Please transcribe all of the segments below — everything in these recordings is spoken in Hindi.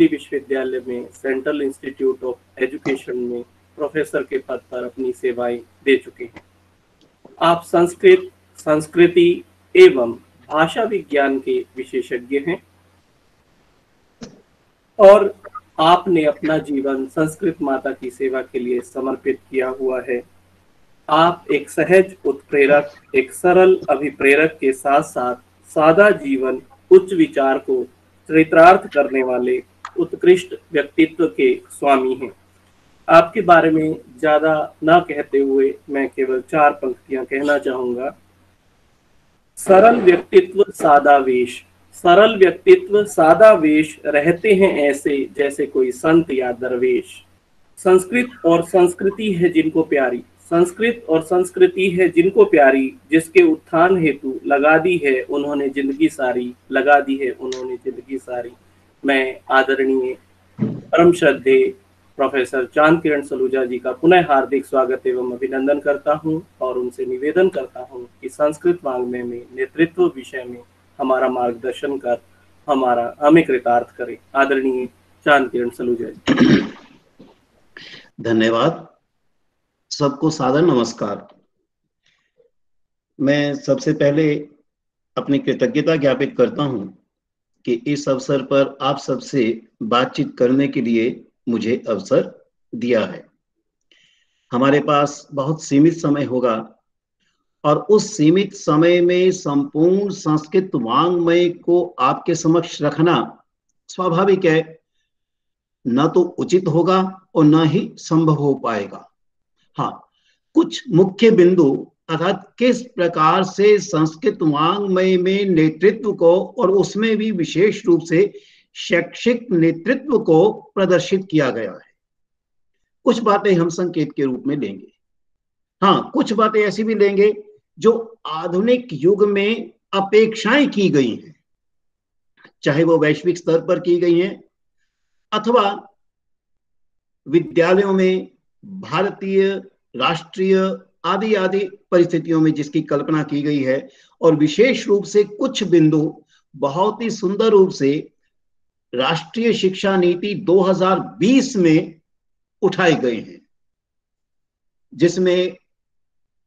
दिल्ली विश्वविद्यालय में, सेंट्रल इंस्टीट्यूट ऑफ़ एजुकेशन में प्रोफेसर के पद पर अपनी सेवाएँ दे चुके हैं। आप संस्कृत, संस्कृति एवं भाषा विज्ञान के विशेषज्ञ हैं और आपने अपना जीवन संस्कृत माता की सेवा के लिए समर्पित किया हुआ है। आप एक सहज उत्प्रेरक, एक सरल अभिप्रेरक के साथ साथ सादा जीवन, उच्च विचार को चरित्रार्थ करने वाले उत्कृष्ट व्यक्तित्व के स्वामी हैं। आपके बारे में ज़्यादा ना कहते हुए मैं केवल चार पंक्तियाँ कहना चाहूँगा। सरल व्यक्तित्व सादा वेश सरल व्यक्तित्व सादा वेश रहते हैं ऐसे जैसे कोई संत या दरवेश। संस्कृत और संस्कृति है जिनको प्यारी। संस्कृत और संस्कृति है जिनको प्यारी, जिसके उत्थान हेतु लगा दी है उन्होंने ज़िंदगी सारी, लगा दी है उन्होंने ज़िंदगी सारी। मैं आदरणीय परम श्रद्धे प्रोफेसर चाँद किरण सलूजा जी का पुनः हार्दिक स्वागत एवं अभिनंदन करता हूँ और उनसे निवेदन करता हूँ कि संस्कृत वांग्मय में नेतृत्व विषय में हमारा मार्गदर्शन कर हमारा हमें कृतार्थ करे। आदरणीय चाँद किरण सलूजा जी। धन्यवाद। सबको सादर नमस्कार। मैं सबसे पहले अपनी कृतज्ञता ज्ञापित करता हूँ कि इस अवसर पर आप सबसे बातचीत करने के लिए मुझे अवसर दिया है। हमारे पास बहुत सीमित समय होगा और उस सीमित समय में संपूर्ण संस्कृत वांग्मय को आपके समक्ष रखना स्वाभाविक है। न तो उचित होगा और न ही संभव हो पाएगा। हाँ कुछ मुख्य बिंदु अर्थात किस प्रकार से संस्कृत वांग्मय में नेतृत्व को और उसमें भी विशेष रूप से शैक्षिक नेतृत्व को प्रदर्शित किया गया है। कुछ बातें हम संकेत के रूप में लेंगे हाँ कुछ बातें ऐसी भी लेंगे जो आधुनिक युग में अपेक्षाएँ की गई हैं। चाहे वो वैश्विक स्तर पर की गई हैं अथवा विद्यालयों में भारतीय राष्ट्रीय आदि आदि परिस्थितियों में जिसकी कल्पना की गई है और विशेष रूप से कुछ बिंदु बहुत ही सुंदर रूप से राष्ट्रीय शिक्षा नीति 2020 में उठाए गए हैं, जिसमें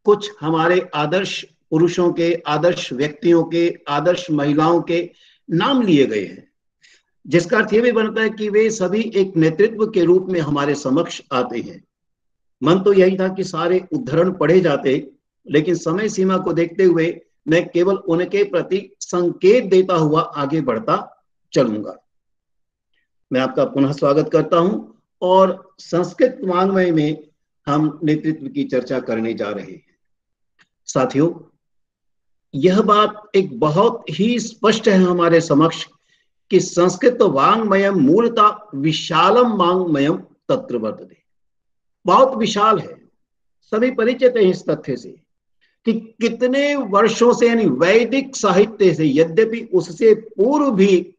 कुछ हमारे आदर्श पुरुषों के, आदर्श व्यक्तियों के, आदर्श महिलाओं के नाम लिए गए हैं, जिसका अर्थ यह भी बनता है कि वे सभी एक नेतृत्व के रूप में हमारे समक्ष आते हैं। मन तो यही था कि सारे उद्धरण पढ़े जाते, लेकिन समय सीमा को देखते हुए मैं केवल उनके प्रति संकेत देता हुआ आगे बढ़ता चलूँगा। मैं आपका पुनः स्वागत करता हूँ और संस्कृत वांग्मय में हम नेतृत्व की चर्चा करने जा रहे हैं। साथियों, यह बात एक बहुत ही स्पष्ट है हमारे समक्ष कि संस्कृत वांग्मयम मूलता विशालम वांग्मयम तत्र वर्तते बहुत विशाल है। सभी परिचित हैं इस तथ्य से कि कितने वर्षों से यानी वैदिक साहित्य से, यद्यपि उससे पूर्व भी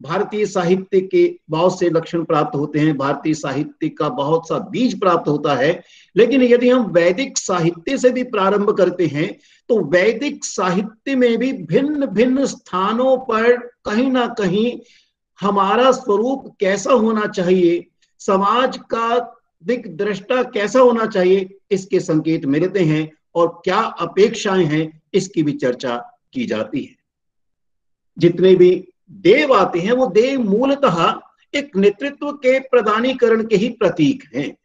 भारतीय साहित्य के बहुत से लक्षण प्राप्त होते हैं, भारतीय साहित्य का बहुत सा बीज प्राप्त होता है, लेकिन यदि हम वैदिक साहित्य से भी प्रारंभ करते हैं तो वैदिक साहित्य में भी भिन्न भिन्न स्थानों पर कहीं ना कहीं हमारा स्वरूप कैसा होना चाहिए समाज का दिक दृष्टा कैसा होना चाहिए, इसके संकेत मिलते हैं और क्या अपेक्षाएँ हैं, इसकी भी चर्चा की जाती है। जितने भी देव आते हैं, वो देव मूलतः एक नेतृत्व के प्रदानीकरण के ही प्रतीक हैं।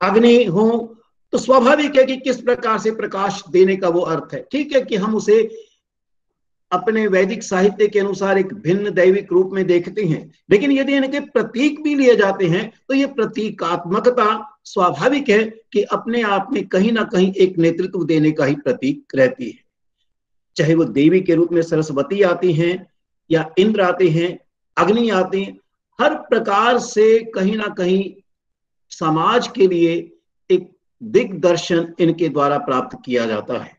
अग्नि हो तो स्वाभाविक है कि किस प्रकार से प्रकाश देने का वो अर्थ है। ठीक है कि हम उसे अपने वैदिक साहित्य के अनुसार एक भिन्न दैविक रूप में देखते हैं। लेकिन यदि इनके प्रतीक भी लिए जाते हैं तो ये प्रतीकात्मकता स्वाभाविक है कि अपने आप में कहीं ना कहीं एक नेतृत्व देने का ही प्रतीक रहती है। चाहे वो देवी के रूप में सरस्वती आती हैं या इंद्र आते हैं, अग्नि आते हैं, हर प्रकार से कहीं ना कहीं समाज के लिए एक दिग्दर्शन इनके द्वारा प्राप्त किया जाता है।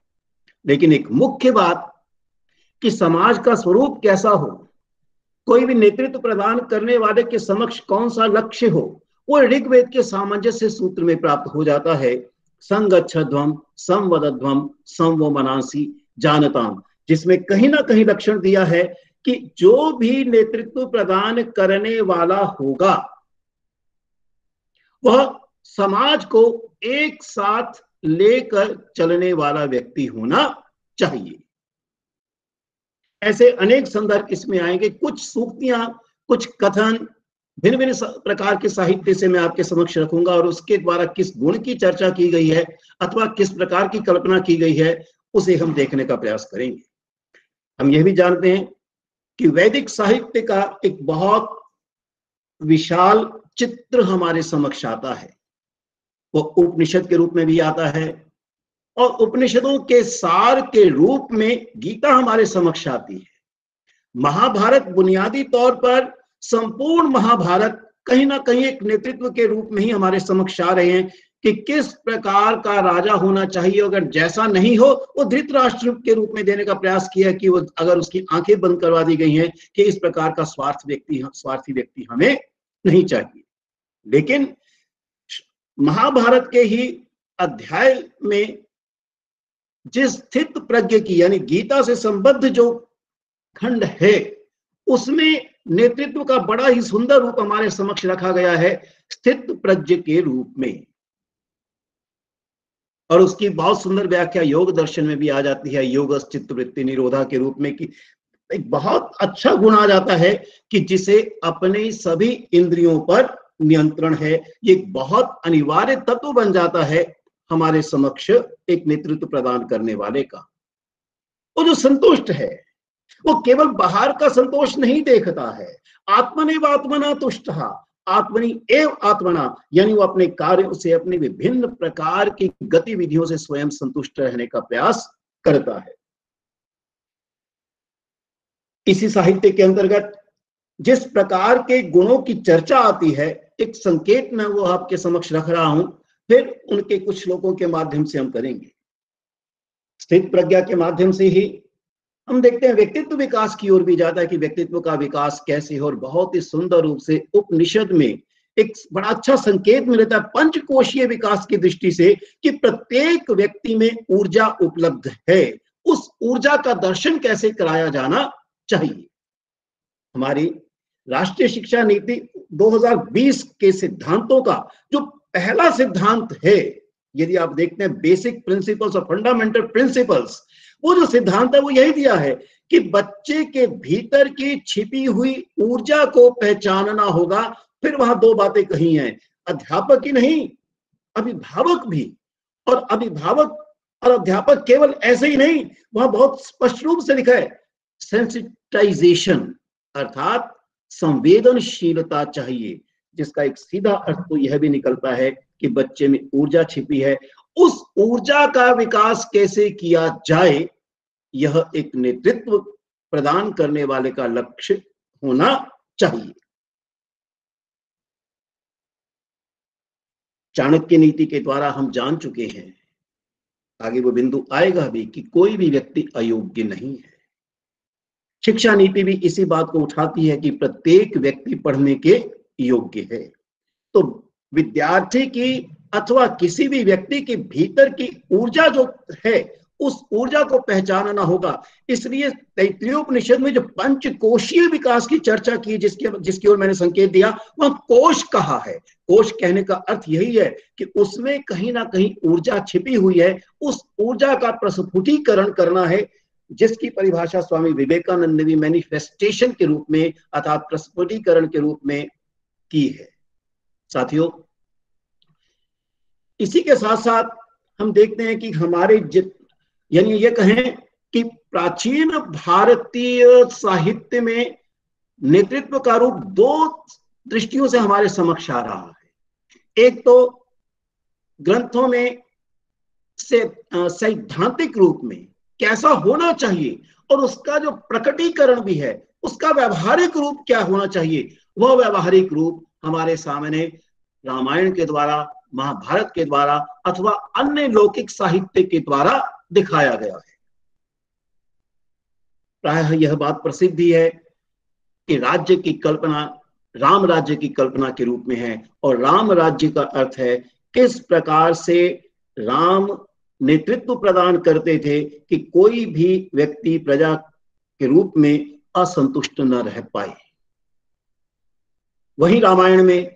लेकिन एक मुख्य बात कि समाज का स्वरूप कैसा हो? कोई भी नेतृत्व प्रदान करने वाले के समक्ष कौन सा लक्ष्य हो? वो ऋग्वेद के सामंजस्य सूत्र में प्राप्त हो जाता है संगच्छध्वम संवदध्वम संवो मनासी जानताम जिसमें कहीं ना कहीं लक्षण दिया है कि जो भी नेतृत्व प्रदान करने वाला होगा, वह समाज को एक साथ लेकर चलने वाला व्यक्ति होना चाहिए। ऐसे अनेक संदर्भ इसमें आएँगे। कुछ सूक्तियाँ, कुछ कथन भिन्न भिन्न प्रकार के साहित्य से मैं आपके समक्ष रखूँगा और उसके द्वारा किस गुण की चर्चा की गई है अथवा किस प्रकार की कल्पना की गई है, उसे हम देखने का प्रयास करेंगे। हम यह भी जानते हैं कि वैदिक साहित्य का एक बहुत विशाल चित्र हमारे समक्ष आता है। वो उपनिषद के रूप में भी आता है और उपनिषदों के सार के रूप में गीता हमारे समक्ष आती है। महाभारत बुनियादी तौर पर संपूर्ण महाभारत कहीं ना कहीं एक नेतृत्व के रूप में ही हमारे समक्ष आ रहे हैं कि किस प्रकार का राजा होना चाहिए। अगर जैसा नहीं हो, वो धृतराष्ट्र के रूप में देने का प्रयास किया कि वो अगर उसकी आँखें बंद करवा दी गई हैं कि इस प्रकार का स्वार्थ व्यक्ति, स्वार्थी व्यक्ति हमें नहीं चाहिए। लेकिन महाभारत के ही अध्याय में जिस स्थित प्रज्ञ की, यानी गीता से संबद्ध जो खंड है, उसमें नेतृत्व का बड़ा ही सुंदर रूप हमारे समक्ष रखा गया है, स्थित प्रज्ञ के रूप में। और उसकी बहुत सुंदर व्याख्या योग दर्शन में भी आ जाती है, योग चित्त वृत्ति निरोधा के रूप में कि एक बहुत अच्छा गुण आ जाता है कि जिसे अपने सभी इंद्रियों पर नियंत्रण है, ये बहुत अनिवार्य तत्व बन जाता है हमारे समक्ष एक नेतृत्व प्रदान करने वाले का। वो जो संतुष्ट है, वो केवल बाहर का संतोष नहीं देखता है। आत्मने आत्मना तुष्ट आत्मनि एव आत्मना, यानी वो अपने कार्यों से अपने विभिन्न प्रकार की गतिविधियों से स्वयं संतुष्ट रहने का प्रयास करता है। इसी साहित्य के अंतर्गत जिस प्रकार के गुणों की चर्चा आती है, एक संकेत मैं वो आपके समक्ष रख रहा हूँ। फिर उनके कुछ श्लोकों के माध्यम से हम करेंगे। स्थित प्रज्ञा के माध्यम से ही हम देखते हैं व्यक्तित्व विकास की ओर भी जाता है कि व्यक्तित्व का विकास कैसे हो और बहुत ही सुंदर रूप से उपनिषद में एक बड़ा अच्छा संकेत मिलता है पंचकोशीय विकास की दृष्टि से कि प्रत्येक व्यक्ति में ऊर्जा उपलब्ध है। उस ऊर्जा का दर्शन कैसे कराया जाना चाहिए? हमारी राष्ट्रीय शिक्षा नीति 2020 के सिद्धांतों का जो पहला सिद्धांत है, यदि आप देखते हैं बेसिक प्रिंसिपल्स और फंडामेंटल प्रिंसिपल्स वो जो सिद्धांत है, वो यही दिया है कि बच्चे के भीतर की छिपी हुई ऊर्जा को पहचानना होगा, फिर वहाँ दो बातें कही हैं, अध्यापक ही नहीं, अभिभावक भी। और अभिभावक और अध्यापक केवल ऐसे ही नहीं, वहाँ बहुत स्पष्ट रूप से लिखा है सेंसिटाइजेशन अर्थात संवेदनशीलता चाहिए। जिसका एक सीधा अर्थ तो यह भी निकलता है कि बच्चे में ऊर्जा छिपी है। उस ऊर्जा का विकास कैसे किया जाए, यह एक नेतृत्व प्रदान करने वाले का लक्ष्य होना चाहिए। चाणक्य नीति के द्वारा हम जान चुके हैं, आगे वो बिंदु आएगा भी कि कोई भी व्यक्ति अयोग्य नहीं है। शिक्षा नीति भी इसी बात को उठाती है कि प्रत्येक व्यक्ति पढ़ने के योग्य है। तो विद्यार्थी की अथवा किसी भी व्यक्ति के भीतर की ऊर्जा जो है, उस ऊर्जा को पहचानना होगा। इसलिए तैतृपनिषद में जो पंचकोशीय विकास की चर्चा की, जिसकी जिसकी ओर मैंने संकेत दिया, वह कोश कहा है? कोश कहने का अर्थ यही है कि उसमें कहीं ना कहीं ऊर्जा छिपी हुई है। उस ऊर्जा का प्रस्फुटीकरण करना है, जिसकी परिभाषा स्वामी विवेकानंद ने भी मैनिफेस्टेशन के रूप में अर्थात प्रस्फुटीकरण के रूप में की है। साथियों, इसी के साथ साथ हम देखते हैं कि हमारे जित, यानी ये कहें कि प्राचीन भारतीय साहित्य में नेतृत्व का रूप दो दृष्टियों से हमारे समक्ष आ रहा है। एक तो ग्रंथों में से सैद्धांतिक रूप में कैसा होना चाहिए और उसका जो प्रकटीकरण भी है, उसका व्यवहारिक रूप क्या होना चाहिए वह व्यवहारिक रूप हमारे सामने रामायण के द्वारा, महाभारत के द्वारा अथवा अन्य लौकिक साहित्य के द्वारा दिखाया गया है। प्राय यह बात प्रसिद्ध ही कि राज्य की कल्पना राम राज्य की कल्पना के रूप में है और राम राज्य का अर्थ है किस प्रकार से राम नेतृत्व प्रदान करते थे कि कोई भी व्यक्ति प्रजा के रूप में असंतुष्ट न रह पाए। वही रामायण में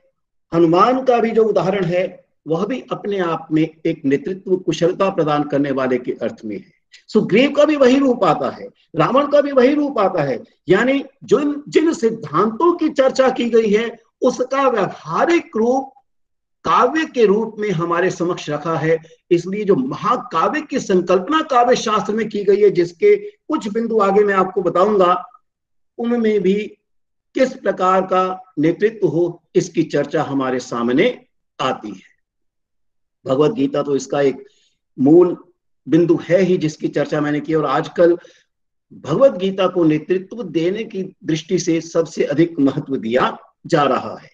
हनुमान का भी जो उदाहरण है, वह भी अपने आप में एक नेतृत्व कुशलता प्रदान करने वाले के अर्थ में है। सुग्रीव का भी वही रूप आता है, रावण का भी वही रूप आता है। यानी जो जिन सिद्धांतों की चर्चा की गई है, उसका व्यवहारिक रूप काव्य के रूप में हमारे समक्ष रखा है। इसलिए जो महाकाव्य की संकल्पना काव्य शास्त्र में की गई है, जिसके कुछ बिंदु आगे मैं आपको बताऊँगा, उनमें भी किस प्रकार का नेतृत्व हो, इसकी चर्चा हमारे सामने आती है। भगवत गीता तो इसका एक मूल बिंदु है ही जिसकी चर्चा मैंने की, और आजकल भगवत गीता को नेतृत्व देने की दृष्टि से सबसे अधिक महत्व दिया जा रहा है।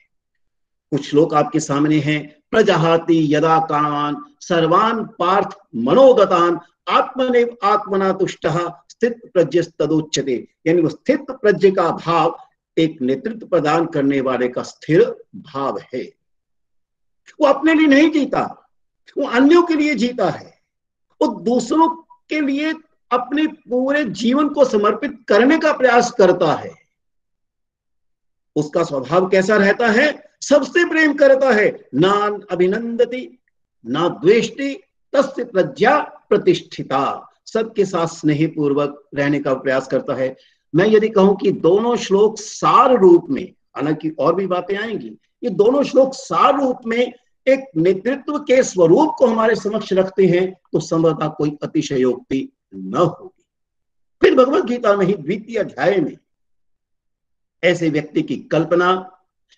कुछ श्लोक आपके सामने हैं प्रजाति यदा कामान, सर्वान पार्थ मनोगतान आत्मने आत्मना तुष्ट, स्थित प्रज्ञ तदोच्यते यानी वो स्थित प्रज्ञ का भाव एक नेतृत्व प्रदान करने वाले का स्थिर भाव है। वो अपने लिए नहीं जीता, वो अन्यों के लिए जीता है। वो दूसरों के लिए अपने पूरे जीवन को समर्पित करने का प्रयास करता है। उसका स्वभाव कैसा रहता है? सबसे प्रेम करता है। ना अभिनंदती, ना द्वेष्टि, तस्य प्रज्ञा प्रतिष्ठिता। सबके साथ स्नेह पूर्वक रहने का प्रयास करता है। मैं यदि कहूँ कि दोनों श्लोक सार रूप में, हालाँकि और भी बातें आएँगी, ये दोनों श्लोक सार रूप में एक नेतृत्व के स्वरूप को हमारे समक्ष रखते हैं तो संभवतः कोई अतिशयोक्ति न होगी। फिर भगवत गीता में ही द्वितीय अध्याय में ऐसे व्यक्ति की कल्पना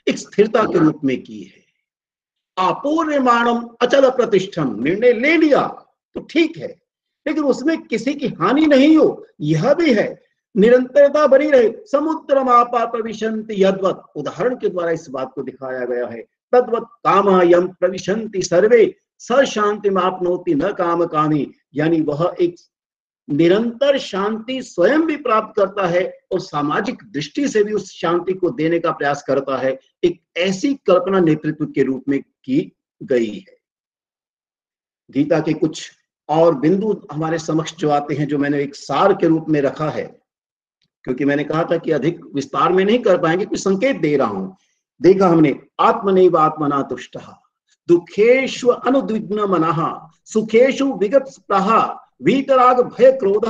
एक स्थिरता के रूप में की है। आपूर्यमाणम अचल प्रतिष्ठम, निर्णय ले लिया तो ठीक है, लेकिन उसमें किसी की हानि नहीं हो, यह भी है निरंतरता बनी रहे समुद्र मापा प्रविशंति यदवत उदाहरण के द्वारा इस बात को दिखाया गया है। तद्वत काम यम प्रविशंति सर्वे, स शांति मापनोति न काम कामी यानी वह एक निरंतर शांति स्वयं भी प्राप्त करता है और सामाजिक दृष्टि से भी उस शांति को देने का प्रयास करता है, एक ऐसी कल्पना नेतृत्व के रूप में की गई है। गीता के कुछ और बिंदु हमारे समक्ष जो आते हैं, जो मैंने एक सार के रूप में रखा है क्योंकि मैंने कहा था कि अधिक विस्तार में नहीं कर पाएँगे, कुछ संकेत दे रहा हूँ। देखा हमने, आत्मनैव आत्मना तुष्ट दुखेशु अनुद्विग्न मना सुखेशु विगत वीतराग भय क्रोध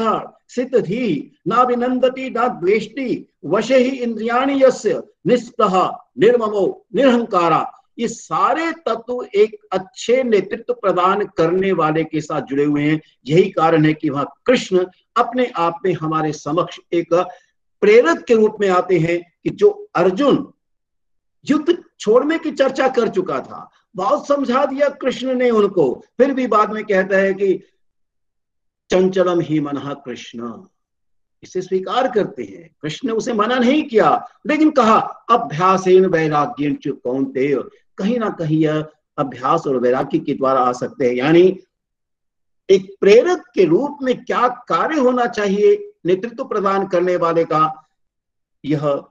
सित धी ना विनंदती ना द्वेष्टि वशे ही इंद्रियाणी यस्य निस्प्रह निर्ममो, निरहंकारा ये सारे तत्व एक अच्छे नेतृत्व प्रदान करने वाले के साथ जुड़े हुए हैं। यही कारण है कि वहाँ कृष्ण अपने आप में हमारे समक्ष एक प्रेरक के रूप में आते हैं कि जो अर्जुन युद्ध छोड़ने की चर्चा कर चुका था, बहुत समझा दिया कृष्ण ने उनको। फिर भी बाद में कहता है कि चंचलम ही मना कृष्ण। इसे स्वीकार करते हैं। कृष्ण ने उसे मना नहीं किया, लेकिन कहा अभ्यास वैराग्य कौनते कहीं ना कहीं यह अभ्यास और वैराग्य के द्वारा आ सकते हैं। यानी एक प्रेरक के रूप में क्या कार्य होना चाहिए, नेतृत्व प्रदान करने वाले का, यह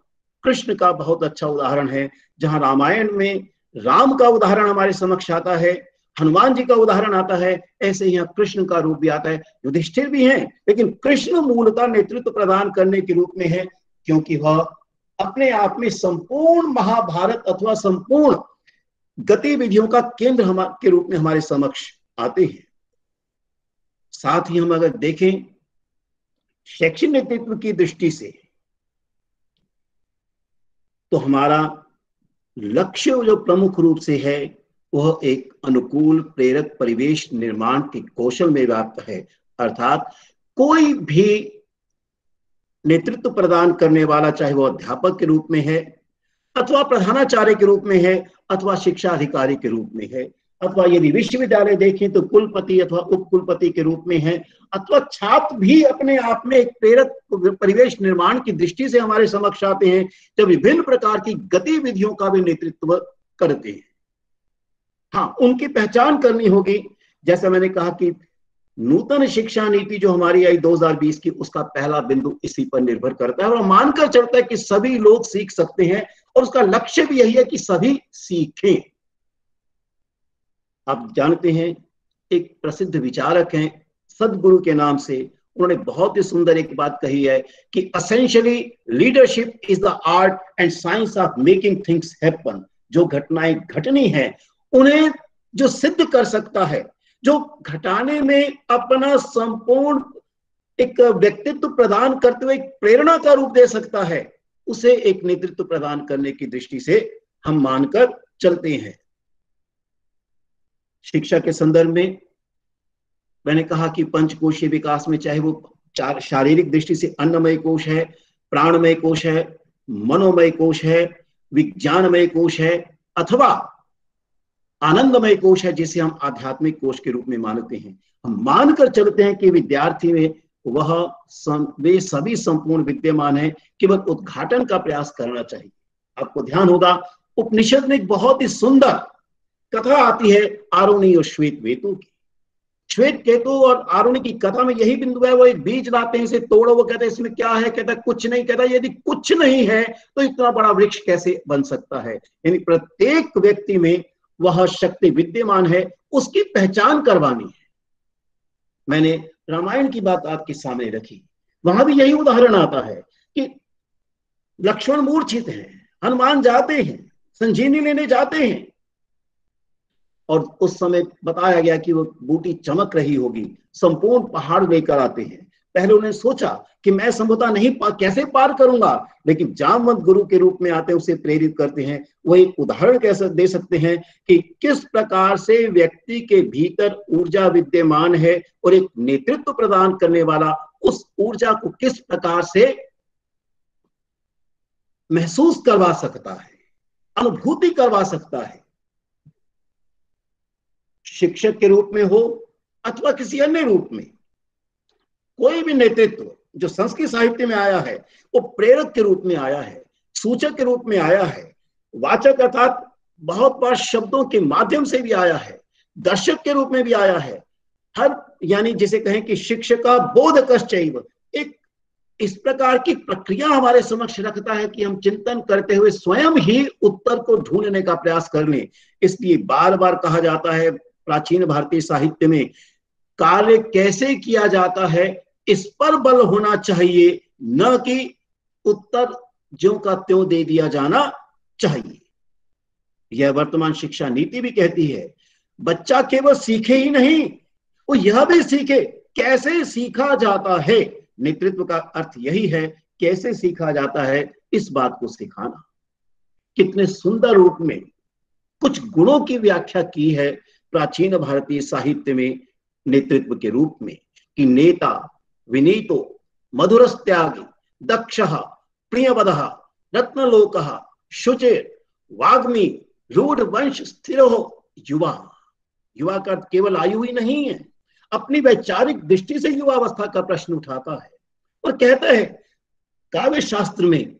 कृष्ण का बहुत अच्छा उदाहरण है, जहाँ रामायण में राम का उदाहरण हमारे समक्ष आता है, हनुमान जी का उदाहरण आता है, ऐसे ही कृष्ण का रूप भी आता है। युधिष्ठिर भी हैं, लेकिन कृष्ण मूलतः नेतृत्व प्रदान करने के रूप में है, क्योंकि वह अपने आप में संपूर्ण महाभारत अथवा संपूर्ण गतिविधियों का केंद्र हम, के रूप में हमारे समक्ष आते हैं। साथ ही हम अगर देखें, शैक्षिक नेतृत्व की दृष्टि से तो हमारा लक्ष्य जो प्रमुख रूप से है, वह एक अनुकूल प्रेरक परिवेश निर्माण के कौशल में व्याप्त है। अर्थात कोई भी नेतृत्व प्रदान करने वाला, चाहे वह अध्यापक के रूप में है अथवा प्रधानाचार्य के रूप में है, अथवा शिक्षा अधिकारी के रूप में है, अथवा यदि विश्वविद्यालय देखें तो कुलपति अथवा उपकुलपति के रूप में है, अथवा छात्र भी अपने आप में एक प्रेरक परिवेश निर्माण की दृष्टि से हमारे समक्ष आते हैं, जब विभिन्न प्रकार की गतिविधियों का भी नेतृत्व करते हैं। हाँ उनकी पहचान करनी होगी। जैसा मैंने कहा कि नूतन शिक्षा नीति जो हमारी आई 2020 की, उसका पहला बिंदु इसी पर निर्भर करता है और मानकर चलता है कि सभी लोग सीख सकते हैं और उसका लक्ष्य भी यही है कि सभी सीखें। आप जानते हैं, एक प्रसिद्ध विचारक हैं, सदगुरु के नाम से उन्होंने बहुत ही सुंदर एक बात कही है कि essentially leadership is the art and science of making things happen जो घटनाएँ घटनी है, उन्हें जो सिद्ध कर सकता है, जो घटाने में अपना संपूर्ण एक व्यक्तित्व प्रदान करते हुए प्रेरणा का रूप दे सकता है उसे एक नेतृत्व प्रदान करने की दृष्टि से हम मानकर चलते हैं। शिक्षा के संदर्भ में मैंने कहा कि पंचकोशीय विकास में चाहे वो चार शारीरिक दृष्टि से अन्नमय कोश है, प्राणमय कोश है, मनोमय कोश है, विज्ञानमय कोश है, अथवा आनंदमय कोश है जिसे हम आध्यात्मिक कोश के रूप में मानते हैं। हम मानकर चलते हैं कि विद्यार्थी में वह सम, वे सभी संपूर्ण विद्यमान है केवल उद्घाटन का प्रयास करना चाहिए। आपको ध्यान होगा उपनिषद में एक बहुत ही सुंदर कथा आती है आरुणी और श्वेत वेतु की। श्वेत केतु और आरुणी की कथा में यही बिंदु है वो एक बीज लाते हैं इसे तोड़ो वो कहते हैं इसमें क्या है? कहता है कुछ नहीं। कहता यदि कुछ नहीं है तो इतना बड़ा वृक्ष कैसे बन सकता है? यानी प्रत्येक व्यक्ति में वह शक्ति विद्यमान है उसकी पहचान करवानी है। मैंने रामायण की बात आपके सामने रखी। वहाँ भी यही उदाहरण आता है कि लक्ष्मण मूर्छित हैं, हनुमान जाते हैं, संजीवनी लेने जाते हैं। और उस समय बताया गया कि वो बूटी चमक रही होगी, संपूर्ण पहाड़ लेकर आते हैं। पहले उन्होंने सोचा कि मैं संभवता नहीं पा, कैसे पार करूँगा? लेकिन जामवंत गुरु के रूप में आते उसे प्रेरित करते हैं। वो एक उदाहरण कैसे दे सकते हैं कि किस प्रकार से व्यक्ति के भीतर ऊर्जा विद्यमान है और एक नेतृत्व प्रदान करने वाला उस ऊर्जा को किस प्रकार से महसूस करवा सकता है अनुभूति करवा सकता है? शिक्षक के रूप में हो अथवा किसी अन्य रूप में? कोई भी नेतृत्व जो संस्कृत साहित्य में आया है, वो प्रेरक के रूप में आया है, सूचक के रूप में आया है, वाचक अर्थात बहुत बार शब्दों के माध्यम से भी आया है, दर्शक के रूप में भी आया है, हर यानी जिसे कहें कि शिक्षक बोध कश्च एक इस प्रकार की प्रक्रिया हमारे समक्ष रखता है कि हम चिंतन करते हुए स्वयं ही उत्तर को ढूँढने का प्रयास कर लें। इसलिए बार बार कहा जाता है प्राचीन भारतीय साहित्य में, कार्य कैसे किया जाता है इस पर बल होना चाहिए, न कि उत्तर ज्यो का त्यों दे दिया जाना चाहिए। यह वर्तमान शिक्षा नीति भी कहती है, बच्चा केवल सीखे ही नहीं, वो यह भी सीखे, कैसे सीखा जाता है? नेतृत्व का अर्थ यही है, कैसे सीखा जाता है, इस बात को सिखाना। कितने सुंदर रूप में कुछ गुणों की व्याख्या की है प्राचीन भारतीय साहित्य में नेतृत्व के रूप में, कि नेता विनीतो, मधुरस्त्यागी, दक्ष, प्रियवद, रत्नलोक शुचिर वाग्मी रूढ़ वंश स्थिर, युवा। युवा का केवल आयु ही नहीं है, अपनी वैचारिक दृष्टि से युवावस्था का प्रश्न उठाता है और कहता है काव्य शास्त्र में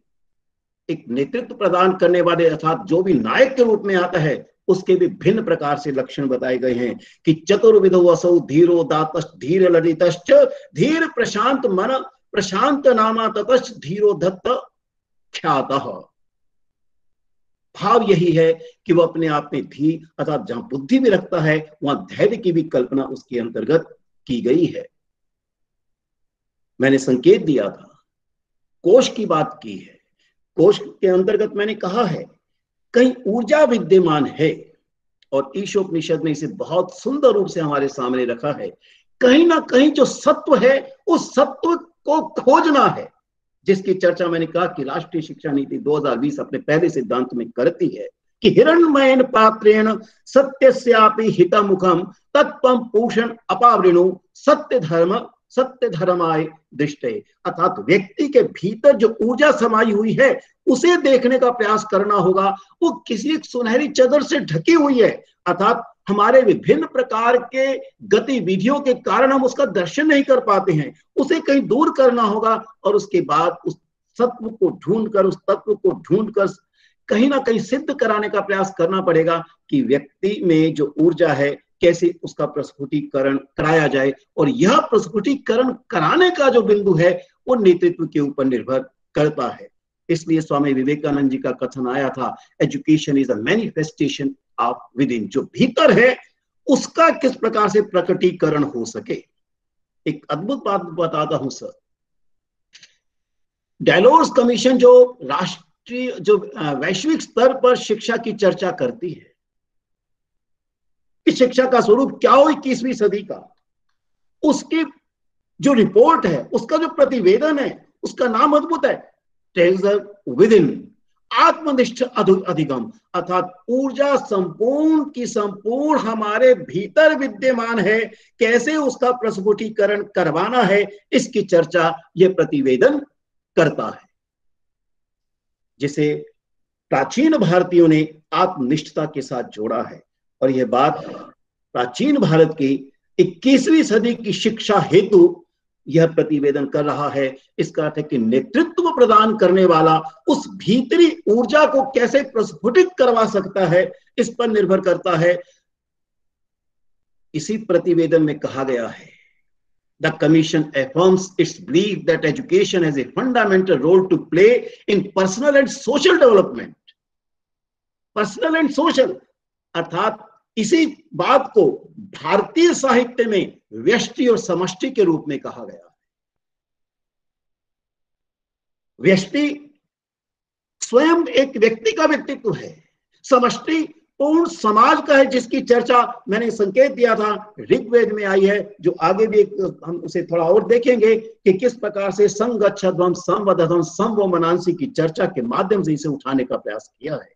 एक नेतृत्व प्रदान करने वाले अर्थात जो भी नायक के रूप में आता है उसके भी भिन्न प्रकार से लक्षण बताए गए हैं कि चतुर्विधो असौ धीरो दात धीर ललित धीर प्रशांत मन, प्रशांत नामा ततश्च धीरो दत्त ख्यात। भाव यही है कि वह अपने आप में धी अर्थात जहाँ बुद्धि भी रखता है, वहाँ धैर्य की भी कल्पना उसके अंतर्गत की गई है। मैंने संकेत दिया था कोष की बात की है। कोष के अंतर्गत मैंने कहा है कहीं ऊर्जा विद्यमान है। और ईशोपनिषद ने इसे बहुत सुंदर रूप से हमारे सामने रखा है। कहीं ना कहीं जो सत्व है, उस सत्व को खोजना है, जिसकी चर्चा मैंने कहा कि राष्ट्रीय शिक्षा नीति 2020 अपने पहले सिद्धांत में करती है कि हिरणमयन पात्रेण सत्य हित मुखम पोषण अपावृणु, सत्य धर्म, सत्य धर्माय दृष्टि। अर्थात व्यक्ति के भीतर जो ऊर्जा समाई हुई है उसे देखने का प्रयास करना होगा। वो किसी एक सुनहरी चदर से ढकी हुई है। अर्थात हमारे विभिन्न प्रकार के गतिविधियों के कारण हम उसका दर्शन नहीं कर पाते हैं। उसे कहीं दूर करना होगा और उसके बाद उस सत्व को ढूंढकर, उस तत्व को ढूंढकर कहीं ना कहीं सिद्ध कराने का प्रयास करना पड़ेगा कि व्यक्ति में जो ऊर्जा है, कैसे उसका प्रस्फुटीकरण कराया जाए और यह प्रस्फुटीकरण कराने का जो बिंदु है, वो नेतृत्व के ऊपर निर्भर करता है। इसलिए स्वामी विवेकानंद जी का कथन आया था education is a manifestation of within जो भीतर है, उसका किस प्रकार से प्रकटीकरण हो सके? एक अद्भुत बात बताता हूँ, सर। डेलोर्स कमीशन जो राष्ट्रीय, जो वैश्विक स्तर पर शिक्षा की चर्चा करती है, इस शिक्षा का स्वरूप क्या हो इक्कीसवीं सदी का? उसकी जो रिपोर्ट है, उसका जो प्रतिवेदन है, उसका नाम अद्भुत है। इन आत्मनिष्ठ अधिगम अर्थात ऊर्जा संपूर्ण की संपूर्ण हमारे भीतर विद्यमान है। कैसे उसका प्रस्फुटीकरण करवाना है, इसकी चर्चा यह प्रतिवेदन करता है। जिसे प्राचीन भारतीयों ने आत्मनिष्ठता के साथ जोड़ा है। और यह बात प्राचीन भारत की 21वीं सदी की शिक्षा हेतु यह प्रतिवेदन कर रहा है इसका अर्थ है कि नेतृत्व प्रदान करने वाला उस भीतरी ऊर्जा को कैसे प्रस्फुटित करवा सकता है, इस पर निर्भर करता है इसी प्रतिवेदन में कहा गया है, the commission affirms its belief that education has a fundamental role to play in personal and social development. Personal and social अर्थात इसी बात को भारतीय साहित्य में व्यष्टि और समष्टि के रूप में कहा गया व्यष्टि स्वयं एक व्यक्ति का व्यक्तित्व है। समष्टि पूर्ण समाज का है, जिसकी चर्चा मैंने संकेत दिया था, ऋग्वेद में आई है, जो आगे भी हम उसे थोड़ा और देखेंगे कि किस प्रकार से संगच्छध्वम संवधम संव मनांसी की चर्चा के माध्यम से इसे उठाने का प्रयास किया है।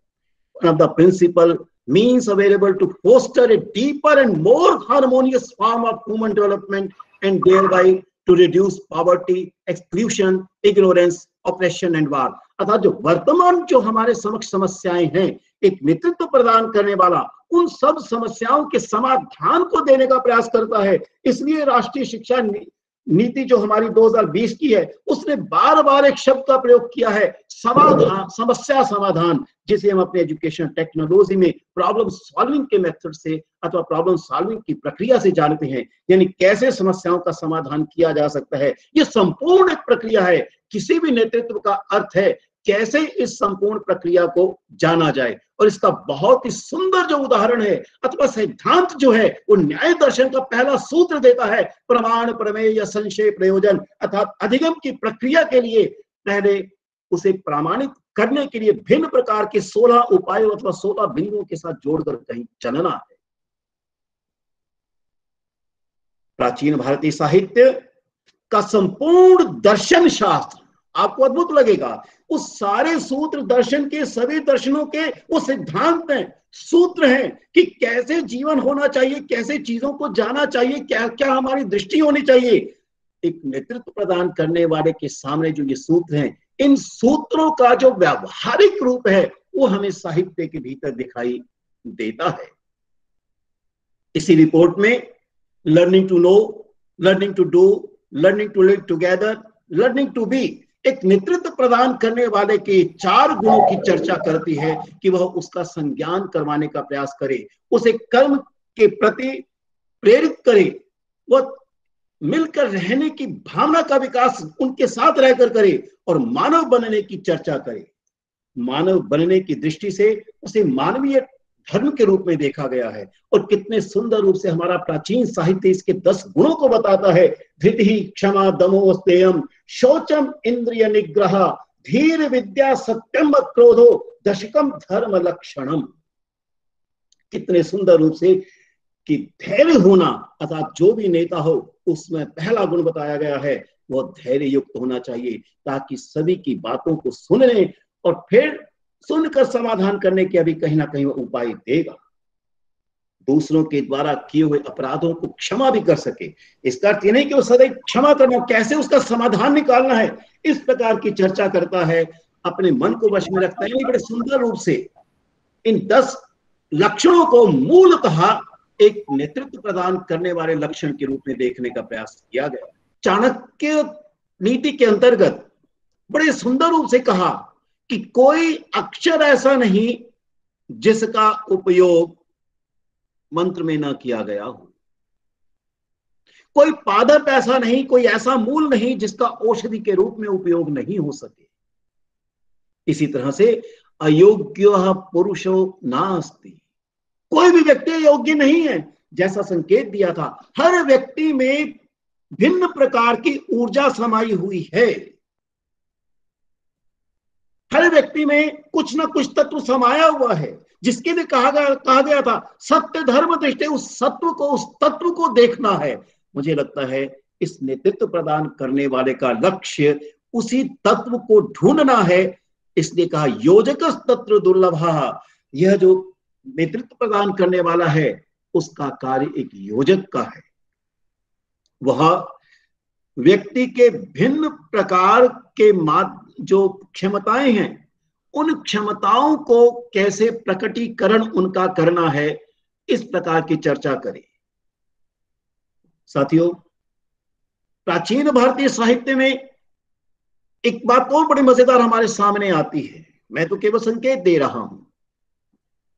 One of the principal means available to foster a deeper and more harmonious form of human development and thereby to reduce poverty, exclusion, ignorance, oppression and war. अर्थात जो वर्तमान जो हमारे समक्ष समस्याएँ हैं एक नेतृत्व प्रदान करने वाला उन सब समस्याओं के समाधान को देने का प्रयास करता है इसलिए राष्ट्रीय शिक्षा नीति जो हमारी 2020 की है, उसने बार बार एक शब्द का प्रयोग किया है, समाधान, समस्या समाधान, जिसे हम अपने एजुकेशन टेक्नोलॉजी में प्रॉब्लम सॉल्विंग के मेथड से अथवा प्रॉब्लम सॉल्विंग की प्रक्रिया से जानते हैं, यानी कैसे समस्याओं का समाधान किया जा सकता है। ये संपूर्ण एक प्रक्रिया है, किसी भी नेतृत्व का अर्थ है कैसे इस संपूर्ण प्रक्रिया को जाना जाए? और इसका बहुत ही सुंदर जो उदाहरण है, अथवा सिद्धांत जो है, वो न्याय दर्शन का पहला सूत्र देता है, प्रमाण, प्रमेय या संशय प्रयोजन। अर्थात अधिगम की प्रक्रिया के लिए पहले उसे प्रमाणित करने के लिए भिन्न प्रकार के सोलह उपायों अथवा सोलह बिंदुओं के साथ जोड़कर कहीं चलना है। प्राचीन भारतीय साहित्य का संपूर्ण दर्शन शास्त्र आपको अद्भुत लगेगा। उस सारे सूत्र दर्शन के, सभी दर्शनों के, वो सिद्धांत हैं, सूत्र हैं कि कैसे जीवन होना चाहिए, कैसे चीज़ों को जाना चाहिए, क्या क्या हमारी दृष्टि होनी चाहिए। एक नेतृत्व प्रदान करने वाले के सामने जो ये सूत्र हैं, इन सूत्रों का जो व्यावहारिक रूप है, वो हमें साहित्य के भीतर दिखाई देता है। इसी रिपोर्ट में learning to know learning to do learning to live together learning to be एक नेतृत्व प्रदान करने वाले के चार गुणों की चर्चा करती है कि वह उसका संज्ञान करवाने का प्रयास करे, उसे कर्म के प्रति प्रेरित करे, वह मिलकर रहने की भावना का विकास उनके साथ रहकर करे और मानव बनने की चर्चा करे। मानव बनने की दृष्टि से उसे मानवीय धर्म के रूप में देखा गया है और कितने सुंदर रूप से हमारा प्राचीन साहित्य इसके दस गुणों को बताता है। धृति क्षमा दमो शौचम इंद्रिय निग्रह धीर विद्या सत्यम क्रोधो दशकम धर्म लक्षणम। कितने सुंदर रूप से कि धैर्य होना अर्थात जो भी नेता हो, उसमें पहला गुण बताया गया है वो धैर्य युक्त होना चाहिए ताकि सभी की बातों को सुनने और फिर सुनकर समाधान करने के अभी कहीं ना कहीं वो उपाय देगा। दूसरों के द्वारा किए हुए अपराधों को क्षमा भी कर सके। इसका अर्थ नहीं कि वो सदैव क्षमा करना कैसे उसका समाधान निकालना है? इस प्रकार की चर्चा करता है, अपने मन को वश में रखता है बड़े सुंदर रूप से। इन दस लक्षणों को मूलतः एक नेतृत्व प्रदान करने वाले लक्षण के रूप में देखने का प्रयास किया गया। चाणक्य नीति के अंतर्गत बड़े सुंदर रूप से कहा कि कोई अक्षर ऐसा नहीं जिसका उपयोग मंत्र में ना किया गया हो। कोई पादप ऐसा नहीं, कोई ऐसा मूल नहीं जिसका औषधि के रूप में उपयोग नहीं हो सके। इसी तरह से अयोग्य पुरुषो नास्ति। कोई भी व्यक्ति योग्य नहीं है, जैसा संकेत दिया था। हर व्यक्ति में भिन्न प्रकार की ऊर्जा समाई हुई है। व्यक्ति में कुछ ना कुछ तत्व समाया हुआ है, जिसके लिए कहा गया कहा गया था, सत्य धर्म दृष्टि, उस सत्व को, उस तत्व को देखना है। मुझे लगता है, इस नेतृत्व प्रदान करने वाले का लक्ष्य उसी तत्व को ढूंढना है। इसलिए कहा योजक तत्व दुर्लभ। यह जो नेतृत्व प्रदान करने वाला है, उसका कार्य एक योजक का है। वह व्यक्ति के भिन्न प्रकार के मात जो क्षमताएँ हैं, उन क्षमताओं को कैसे प्रकटीकरण उनका करना है, इस प्रकार की चर्चा करें। साथियों, प्राचीन भारतीय साहित्य में एक बात और बड़ी मज़ेदार हमारे सामने आती है। मैं तो केवल संकेत दे रहा हूँ।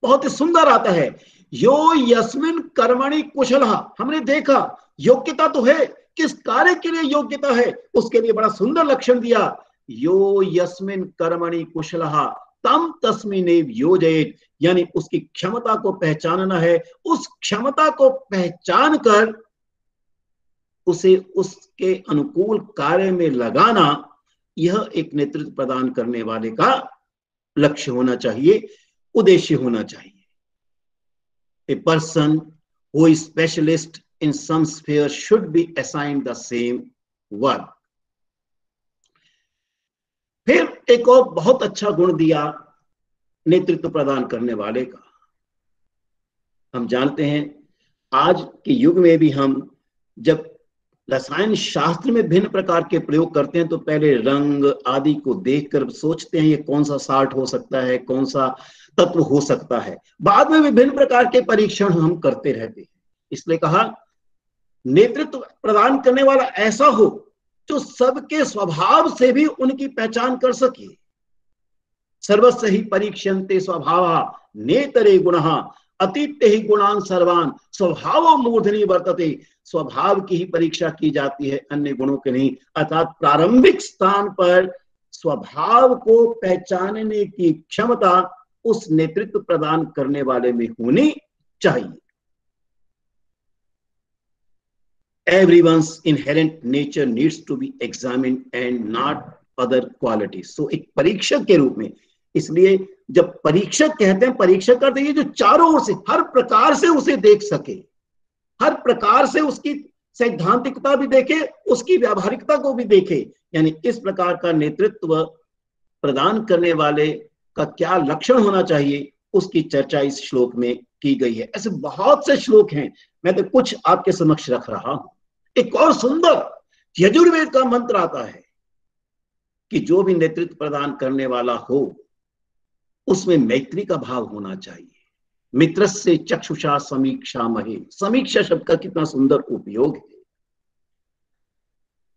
बहुत ही सुंदर आता है, यो यस्मिन कर्मणि कुशल। हमने देखा, योग्यता तो है, किस कार्य के लिए योग्यता है, उसके लिए बड़ा सुंदर लक्षण दिया यो यस्मिन कर्मणि कुशल तम तस्मिन योजित यानी उसकी क्षमता को पहचानना है, उस क्षमता को पहचान कर, उसे उसके अनुकूल कार्य में लगाना, यह एक नेतृत्व प्रदान करने वाले का लक्ष्य होना चाहिए, उद्देश्य होना चाहिए। A person who specialist in some sphere should be assign the same work फिर एक और बहुत अच्छा गुण दिया नेतृत्व प्रदान करने वाले का। हम जानते हैं, आज के युग में भी हम जब रसायन शास्त्र में भिन्न प्रकार के प्रयोग करते हैं तो पहले रंग आदि को देखकर सोचते हैं, ये कौन सा साल्ट हो सकता है, कौन सा तत्व हो सकता है। बाद में विभिन्न प्रकार के परीक्षण हम करते रहते हैं। इसलिए कहा, नेतृत्व प्रदान करने वाला ऐसा हो जो सबके स्वभाव से भी उनकी पहचान कर सके। सर्वस्व ही परीक्षंते स्वभाव, नेतरे गुण, अतीत ही गुणान सर्वान, स्वभाव मूर्धनी वर्तते। स्वभाव की ही परीक्षा की जाती है अन्य गुणों के नहीं। अर्थात प्रारंभिक स्थान पर स्वभाव को पहचानने की क्षमता उस नेतृत्व प्रदान करने वाले में होनी चाहिए। Everyone's inherent nature needs to be examined and not other qualities. So, एक परीक्षक के रूप में, इसलिए जब परीक्षक कहते हैं, परीक्षक करते हैं जो चारों ओर से, हर प्रकार से उसे देख सके, हर प्रकार से उसकी सैद्धांतिकता भी देखे, उसकी व्यावहारिकता को भी देखे, यानी इस प्रकार का नेतृत्व प्रदान करने वाले का क्या लक्षण होना चाहिए, उसकी चर्चा इस श्लोक में की गई है। ऐसे बहुत से श्लोक हैं, मैं तो कुछ आपके समक्ष रख रहा हूँ। एक और सुंदर यजुर्वेद का मंत्र आता है कि जो भी नेतृत्व प्रदान करने वाला हो, उसमें मैत्री का भाव होना चाहिए। मित्र से चक्षुषा समीक्षा महे समीक्षा शब्द का कितना सुंदर उपयोग है।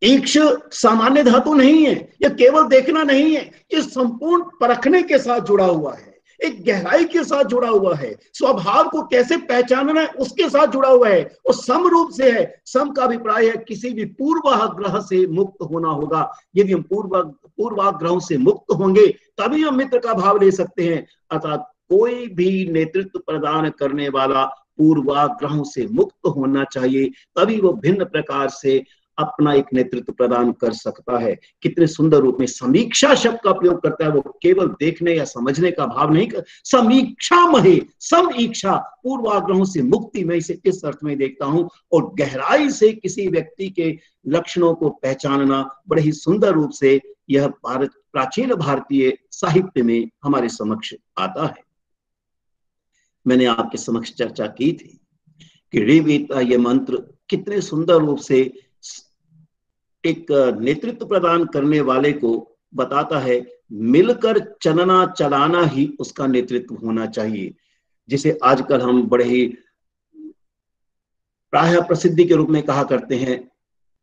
ईक्ष सामान्य धातु नहीं है, यह केवल देखना नहीं है ये संपूर्ण परखने के साथ जुड़ा हुआ है। एक गहराई के साथ जुड़ा हुआ है। स्वभाव को कैसे पहचानना है, उसके साथ जुड़ा हुआ है। और सम रूप से है। सम का अभिप्राय है, किसी भी पूर्वाग्रह से मुक्त होना होगा। यदि हम पूर्व, पूर्वाग्रहों से मुक्त होंगे, तभी हम मित्र का भाव ले सकते हैं। अर्थात कोई भी नेतृत्व प्रदान करने वाला पूर्वाग्रहों से मुक्त होना चाहिए, तभी वो भिन्न प्रकार से अपना एक नेतृत्व प्रदान कर सकता है। कितने सुंदर रूप में समीक्षा शब्द का प्रयोग करता है, वो केवल देखने या समझने का भाव नहीं कर, समीक्षा महे, सम इच्छा पूर्वाग्रहों से मुक्ति, में इसे इस अर्थ में देखता हूँ। और गहराई से किसी व्यक्ति के लक्षणों को पहचानना बड़े ही सुंदर रूप से यह भारत, प्राचीन भारतीय साहित्य में हमारे समक्ष आता है। मैंने आपके समक्ष चर्चा की थी कि ऋवेद ये मंत्र कितने सुंदर रूप से एक नेतृत्व प्रदान करने वाले को बताता है, मिलकर चलना चलाना ही उसका नेतृत्व होना चाहिए, जिसे आजकल हम बड़े ही प्राय प्रसिद्धि के रूप में कहा करते हैं,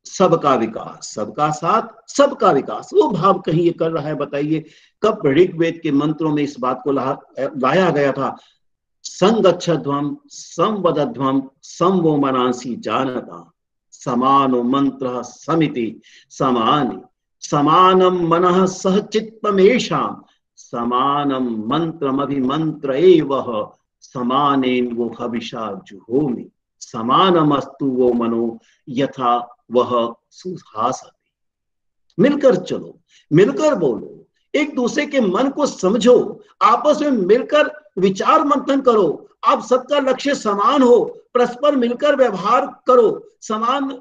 सबका विकास, सबका साथ, सबका विकास। वो भाव कहीं ये कर रहा है, बताइए। कब ऋग्वेद के मंत्रों में इस बात को लाया गया था? संगच्छध्वम संवदध्वम संवो मनासी जानता समानो मंत्र समिति। समान। समानम मन सह चित्तमेशा समानम मंत्रमभिमंत्र एवह समानेन वो हविषा जुहोमि। समानमस्तु वो मनो यथा वह सुहास मिलकर चलो। मिलकर बोलो। एक दूसरे के मन को समझो। आपस में मिलकर विचार मंथन करो। आप सबका लक्ष्य समान हो, परस्पर मिलकर व्यवहार करो। समान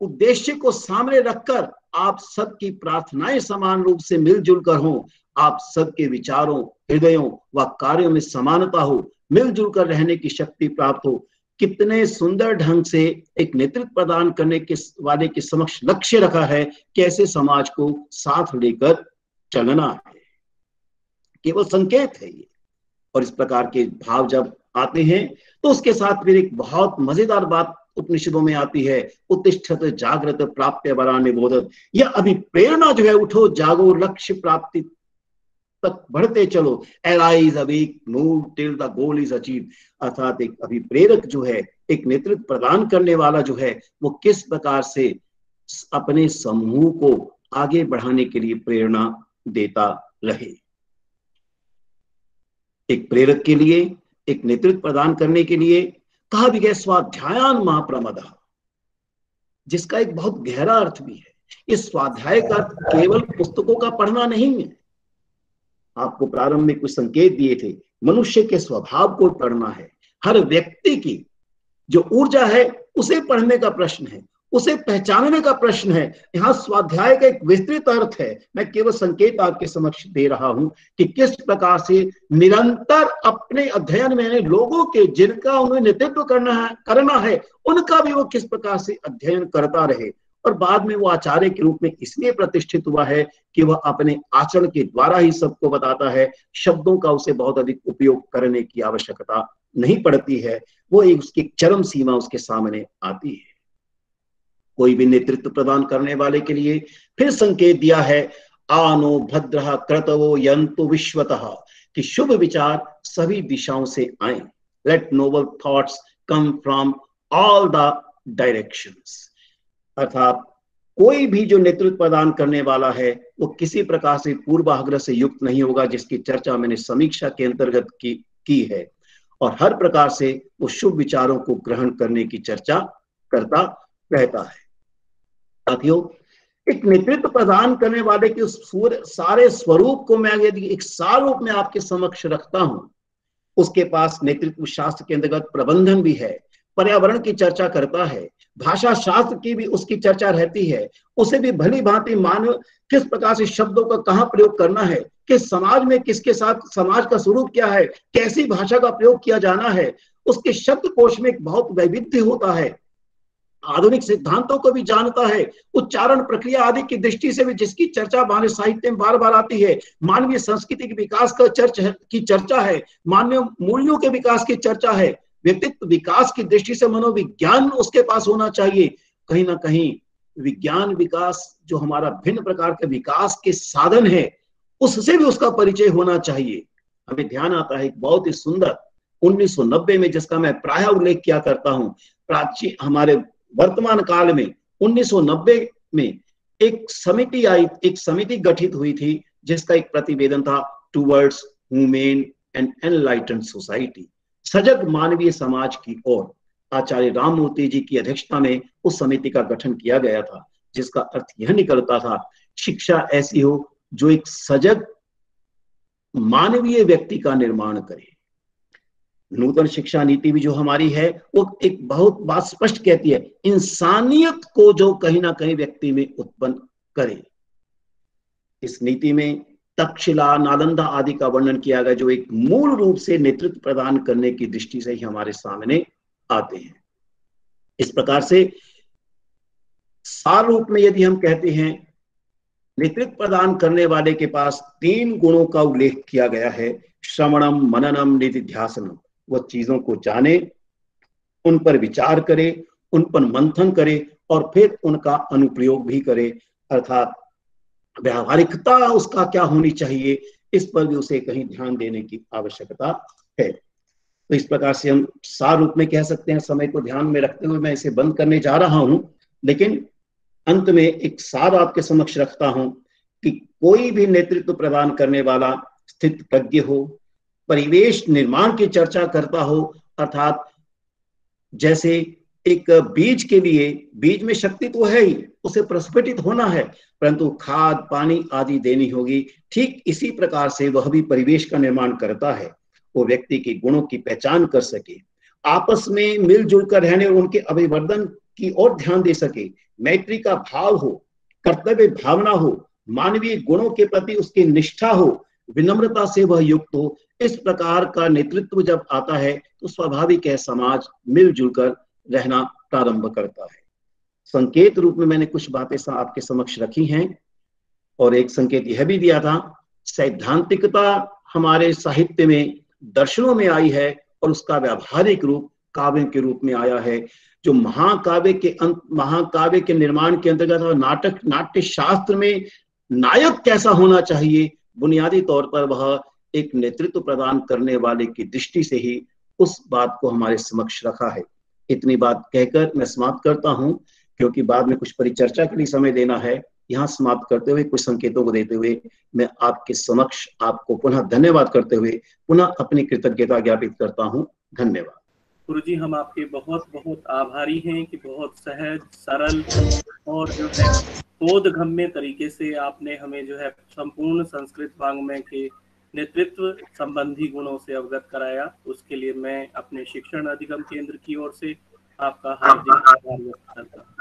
उद्देश्य को सामने रखकर आप सबकी प्रार्थनाएँ समान रूप से मिलजुल कर हो। आप सबके विचारों, हृदयों व कार्यों में समानता हो। मिलजुल कर रहने की शक्ति प्राप्त हो। कितने सुंदर ढंग से एक नेतृत्व प्रदान करने के वाले के समक्ष लक्ष्य रखा है, कैसे समाज को साथ लेकर चलना है। केवल संकेत है ये। और इस प्रकार के भाव जब आते हैं तो उसके साथ फिर एक बहुत मज़ेदार बात उपनिषदों में आती है, उत्तिष्ठत जागृत प्राप्त बरा निबोधत। यह अभी प्रेरणा जो है, उठो, जागो, लक्ष्य प्राप्ति तक बढ़ते चलो। Arise awake move till the goal is achieve अर्थात एक अभिप्रेरक जो है, एक नेतृत्व प्रदान करने वाला जो है, वो किस प्रकार से अपने समूह को आगे बढ़ाने के लिए प्रेरणा देता रहे। एक प्रेरक के लिए, एक नेतृत्व प्रदान करने के लिए कहा भी गया स्वाध्यायान महाप्रमद, जिसका एक बहुत गहरा अर्थ भी है। इस स्वाध्याय का केवल पुस्तकों का पढ़ना नहीं है। आपको प्रारंभ में कुछ संकेत दिए थे। मनुष्य के स्वभाव को पढ़ना है। हर व्यक्ति की जो ऊर्जा है, उसे पढ़ने का प्रश्न है। उसे पहचानने का प्रश्न है। यहाँ स्वाध्याय का एक विस्तृत अर्थ है। मैं केवल संकेत आपके समक्ष दे रहा हूँ कि किस प्रकार से निरंतर अपने अध्ययन में लोगों के जिनका उन्हें नेतृत्व करना है करना है, उनका भी वो किस प्रकार से अध्ययन करता रहे। और बाद में वो आचार्य के रूप में इसलिए प्रतिष्ठित हुआ है कि वह अपने आचरण के द्वारा ही सबको बताता है। शब्दों का उसे बहुत अधिक उपयोग करने की आवश्यकता नहीं पड़ती है। वो एक उसकी चरम सीमा उसके सामने आती है। कोई भी नेतृत्व प्रदान करने वाले के लिए फिर संकेत दिया है, आनो भद्र क्रतवो यंतु विश्वतः कि शुभ विचार सभी दिशाओं से आए। Let noble thoughts come from all the directions अर्थात कोई भी जो नेतृत्व प्रदान करने वाला है, वो किसी प्रकार से पूर्वाग्रह से युक्त नहीं होगा, जिसकी चर्चा मैंने समीक्षा के अंतर्गत की की है। और हर प्रकार से वो शुभ विचारों को ग्रहण करने की चर्चा करता रहता है। साथियों, एक नेतृत्व प्रदान करने वाले के उस सारे स्वरूप को मैं यदि एक सार रूप में आपके समक्ष रखता हूँ, उसके पास नेतृत्व शास्त्र के अंतर्गत प्रबंधन भी है, पर्यावरण की चर्चा करता है, भाषा शास्त्र की भी उसकी चर्चा रहती है, उसे भी भली भांति मानव किस प्रकार से शब्दों का कहाँ प्रयोग करना है, किस समाज में किसके साथ समाज का स्वरूप क्या है, कैसी भाषा का प्रयोग किया जाना है, उसके शब्द कोश में एक बहुत वैविध्य होता है। आधुनिक सिद्धांतों को भी जानता है। उच्चारण प्रक्रिया आदि की दृष्टि से भी जिसकी चर्चा हमारे साहित्य में बार बार आती है, मानवीय संस्कृति के विकास का चर्च की चर्चा है, मानवीय मूल्यों के विकास की चर्चा है। व्यक्तित्व विकास की दृष्टि से मनोविज्ञान उसके पास होना चाहिए। कहीं ना कहीं विज्ञान विकास जो हमारा भिन्न प्रकार के विकास के साधन है, उससे भी उसका परिचय होना चाहिए। हमें ध्यान आता है एक बहुत ही सुंदर 1990 में जिसका मैं प्राय उल्लेख किया करता हूँ। प्राचीन हमारे वर्तमान काल में 1990 में एक समिति आई, एक समिति गठित हुई थी, जिसका एक प्रतिवेदन था towards women and enlighten society सजग मानवीय समाज की ओर, आचार्य राममूर्ति जी की अध्यक्षता में उस समिति का गठन किया गया था, जिसका अर्थ यह निकलता था, शिक्षा ऐसी हो, जो एक सजग मानवीय व्यक्ति का निर्माण करे। नूतन शिक्षा नीति भी जो हमारी है, वो एक बहुत बात स्पष्ट कहती है, इंसानियत को जो कहीं ना कहीं व्यक्ति में उत्पन्न करे। इस नीति में तक्षशिला, नालंदा आदि का वर्णन किया गया, जो एक मूल रूप से नेतृत्व प्रदान करने की दृष्टि से ही हमारे सामने आते हैं। इस प्रकार से सार रूप में यदि हम कहते हैं, नेतृत्व प्रदान करने वाले के पास तीन गुणों का उल्लेख किया गया है, श्रवणम, मननम निधि ध्यासनम वह चीज़ों को जाने, उन पर विचार करे, उन पर मंथन करे और फिर उनका अनुप्रयोग भी करे। अर्थात व्यावहारिकता उसका क्या होनी चाहिए, इस पर भी उसे कहीं ध्यान देने की आवश्यकता है। तो इस प्रकार से हम सार रूप में कह सकते हैं, समय को ध्यान में रखते हुए मैं इसे बंद करने जा रहा हूँ, लेकिन अंत में एक सार आपके समक्ष रखता हूँ कि कोई भी नेतृत्व प्रदान करने वाला स्थित प्रज्ञ हो परिवेश निर्माण की चर्चा करता हो, अर्थात जैसे एक बीज के लिए, बीज में शक्ति तो है ही, उसे प्रस्फुटित होना है, परंतु खाद, पानी आदि देनी होगी। ठीक इसी प्रकार से वह भी परिवेश का निर्माण करता है, वो व्यक्ति के गुणों की पहचान कर सके, आपस में मिलजुल कर रहने और उनके अभिवर्धन की ओर ध्यान दे सके, मैत्री का भाव हो, कर्तव्य भावना हो, मानवीय गुणों के प्रति उसकी निष्ठा हो, विनम्रता से वह युक्त हो इस प्रकार का नेतृत्व जब आता है तो स्वाभाविक है समाज मिलजुल कर रहना प्रारंभ करता है। संकेत रूप में मैंने कुछ बातें आपके समक्ष रखी हैं, और एक संकेत यह भी दिया था, सैद्धांतिकता हमारे साहित्य में दर्शनों में आई है, और उसका व्यावहारिक रूप काव्य के रूप में आया है, जो महाकाव्य के अंत, महाकाव्य के निर्माण के अंतर्गत और नाटक नाट्य शास्त्र में नायक कैसा होना चाहिए, बुनियादी तौर पर वह एक नेतृत्व प्रदान करने वाले की दृष्टि से ही उस बात को हमारे समक्ष रखा है। इतनी बात कहकर मैं समाप्त करता हूँ, क्योंकि बाद में कुछ परिचर्चा के लिए समय देना है। यहाँ समाप्त करते हुए कुछ संकेतों को देते हुए मैं आपके समक्ष आपको पुनः धन्यवाद करते हुए पुनः अपनी कृतज्ञता ज्ञापित करता हूँ। धन्यवाद। गुरु जी, हम आपके बहुत बहुत आभारी हैं कि बहुत सहज, सरल और जो है बोध गम्य तरीके से आपने हमें जो है संपूर्ण संस्कृत वांग्मय के नेतृत्व संबंधी गुणों से अवगत कराया। उसके लिए मैं अपने शिक्षण अधिगम केंद्र की ओर से आपका हार्दिक आभार व्यक्त करता हूँ।